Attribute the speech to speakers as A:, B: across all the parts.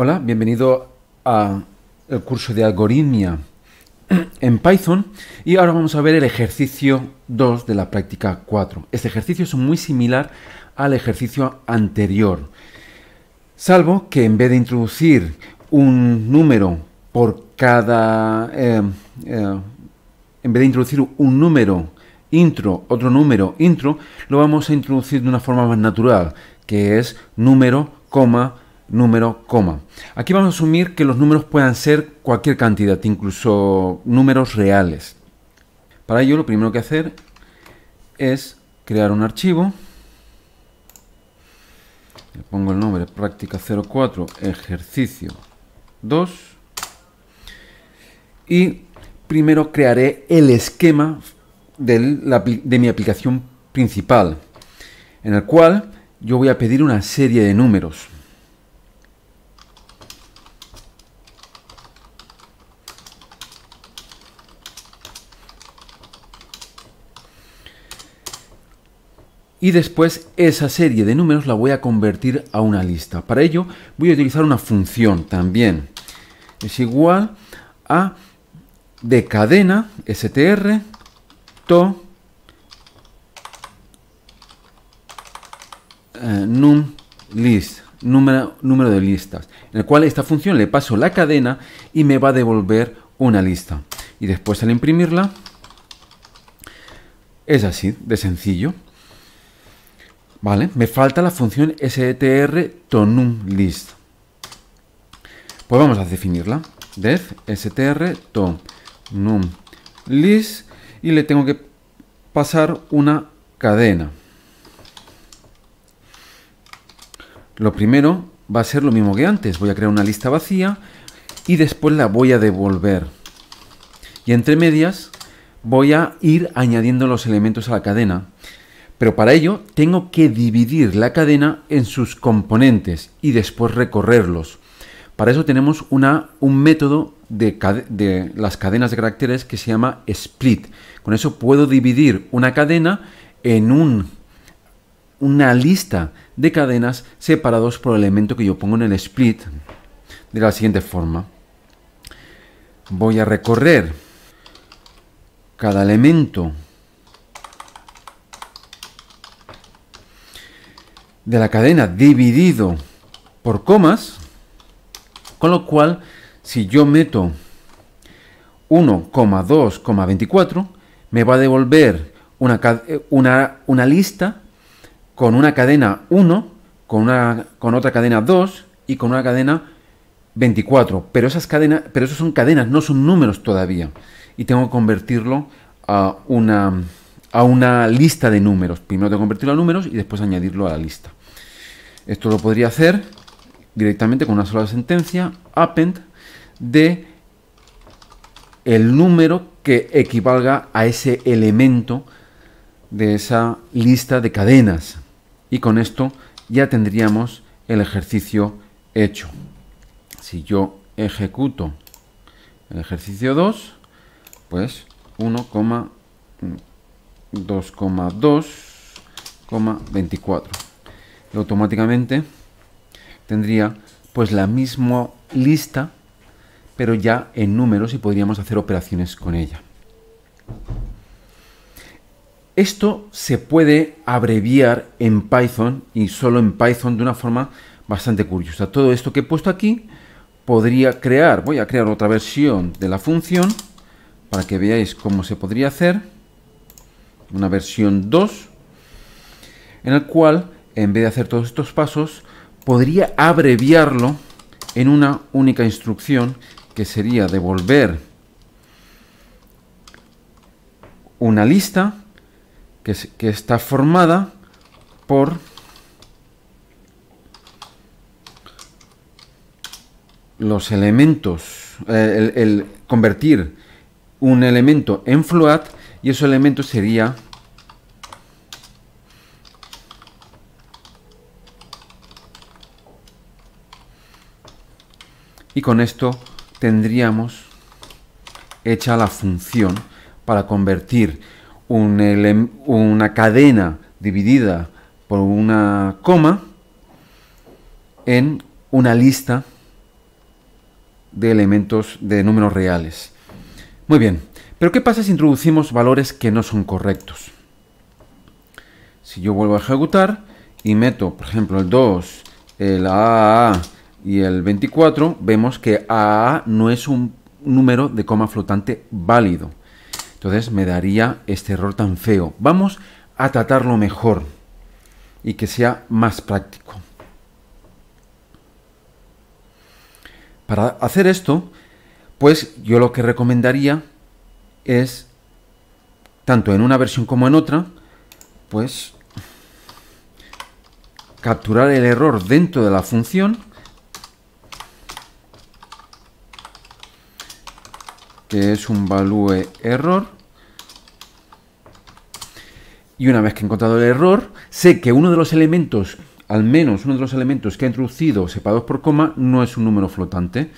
A: Hola, bienvenido a el curso de algoritmia en Python y ahora vamos a ver el ejercicio 2 de la práctica 4. Este ejercicio es muy similar al ejercicio anterior, salvo que en vez de introducir un número por cada... Eh, eh, en vez de introducir un número intro, otro número intro, lo vamos a introducir de una forma más natural, que es número, coma, número, coma. Aquí vamos a asumir que los números puedan ser cualquier cantidad, incluso números reales. Para ello lo primero que hacer es crear un archivo. Le pongo el nombre práctica 04 ejercicio 2 y primero crearé el esquema de, mi aplicación principal, en el cual yo voy a pedir una serie de números. Y después esa serie de números la voy a convertir a una lista. Para ello voy a utilizar una función también. Es igual a de cadena str to eh, num list, número, número de listas, en el cual esta función le paso la cadena y me va a devolver una lista. Y después al imprimirla, es así, de sencillo. Vale, me falta la función str num list. Pues vamos a definirla. def str list y le tengo que pasar una cadena. Lo primero va a ser lo mismo que antes. Voy a crear una lista vacía y después la voy a devolver. Y entre medias voy a ir añadiendo los elementos a la cadena. Pero para ello tengo que dividir la cadena en sus componentes y después recorrerlos. Para eso tenemos un método de, las cadenas de caracteres que se llama split. Con eso puedo dividir una cadena en un, una lista de cadenas separados por el elemento que yo pongo en el split de la siguiente forma. Voy a recorrer cada elemento de la cadena dividido por comas con lo cual, si yo meto 1,2,24, me va a devolver una, una, una, lista con una cadena 1, con, una, con otra cadena 2 y con una cadena 24. Pero esas cadenas, pero eso son cadenas, no son números todavía. Y tengo que convertirlo a una, a una lista de números. Primero tengo que convertirlo a números y después añadirlo a la lista. Esto lo podría hacer directamente con una sola sentencia, append de el número que equivalga a ese elemento de esa lista de cadenas. Y con esto ya tendríamos el ejercicio hecho. Si yo ejecuto el ejercicio 2, pues 1,2,2,24. Automáticamente tendría pues la misma lista, pero ya en números y podríamos hacer operaciones con ella. Esto se puede abreviar en Python y solo en Python de una forma bastante curiosa. Todo esto que he puesto aquí podría crear, voy a crear otra versión de la función para que veáis cómo se podría hacer. Una versión 2 en el cual en vez de hacer todos estos pasos podría abreviarlo en una única instrucción que sería devolver una lista que, está formada por los elementos, eh, el, convertir un elemento en float y ese elemento sería y con esto tendríamos hecha la función para convertir una cadena dividida por una coma en una lista de elementos de números reales. Muy bien, pero ¿qué pasa si introducimos valores que no son correctos? Si yo vuelvo a ejecutar y meto, por ejemplo, el 2, el AAA y el 24, vemos que AAA no es un número de coma flotante válido. Entonces me daría este error tan feo. Vamos a tratarlo mejor y que sea más práctico. Para hacer esto, pues yo lo que recomendaría es, tanto en una versión como en otra, pues capturar el error dentro de la función que es un value error y una vez que he encontrado el error sé que uno de los elementos al menos uno de los elementos que he introducido separados por coma no es un número flotante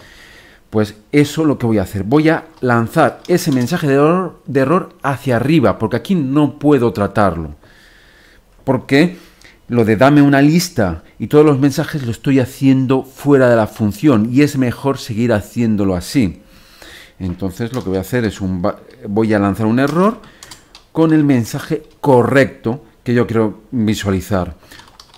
A: pues eso lo que voy a hacer. Voy a lanzar ese mensaje de error, de error hacia arriba, porque aquí no puedo tratarlo. Porque lo de dame una lista y todos los mensajes lo estoy haciendo fuera de la función y es mejor seguir haciéndolo así. Entonces lo que voy a hacer es un voy a lanzar un error con el mensaje correcto que yo quiero visualizar.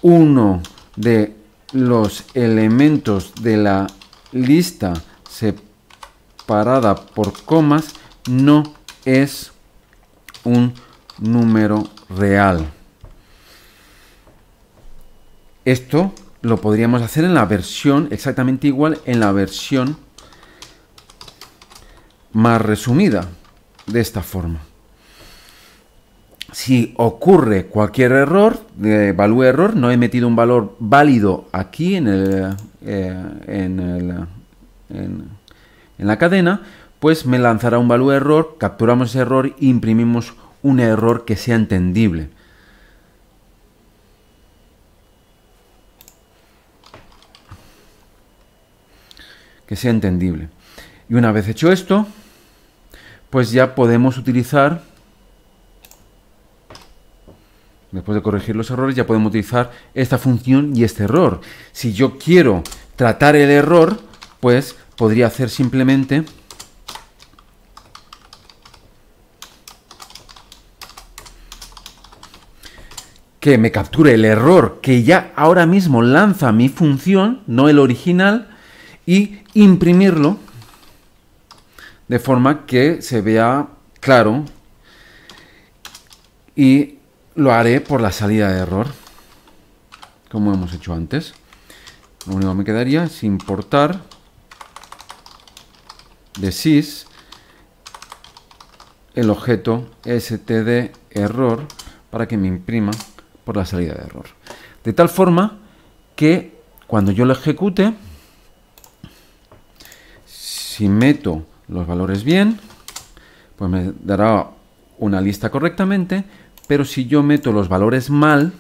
A: Uno de los elementos de la lista separada por comas no es un número real. Esto lo podríamos hacer en la versión exactamente igual en la versión más resumida de esta forma. Si ocurre cualquier error, de value error, no he metido un valor válido aquí en el, eh, en, la cadena, pues me lanzará un value error, capturamos ese error e imprimimos un error que sea entendible. Que sea entendible. Y una vez hecho esto, pues ya podemos utilizar, después de corregir los errores, ya podemos utilizar esta función y este error. Si yo quiero tratar el error, pues podría hacer simplemente que me capture el error que ya ahora mismo lanza mi función, no el original, y imprimirlo de forma que se vea claro y lo haré por la salida de error, como hemos hecho antes. Lo único que me quedaría es importar de sys el objeto std error para que me imprima por la salida de error. De tal forma que cuando yo lo ejecute, si meto los valores bien, pues me dará una lista correctamente, pero si yo meto los valores mal,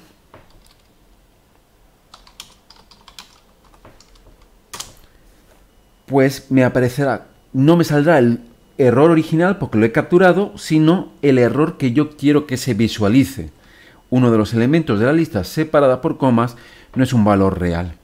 A: pues me aparecerá no me saldrá el error original porque lo he capturado, sino el error que yo quiero que se visualice. Uno de los elementos de la lista separada por comas no es un valor real.